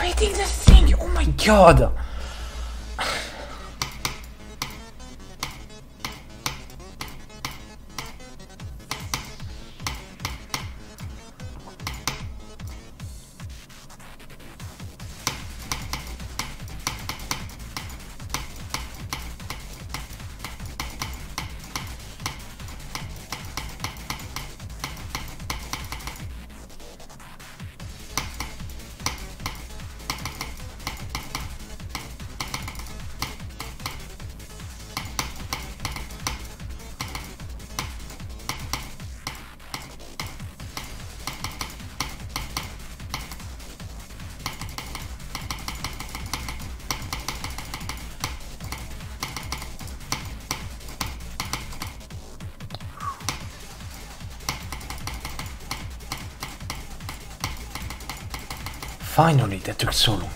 Hitting the thing! Oh my god! Finally, that took so long.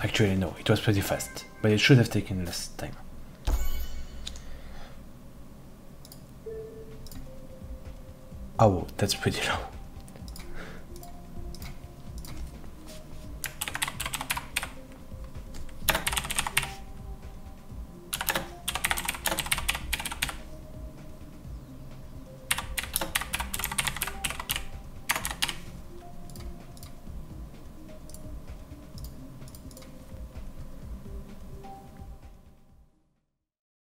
Actually, no, it was pretty fast, but it should have taken less time. Oh, that's pretty low.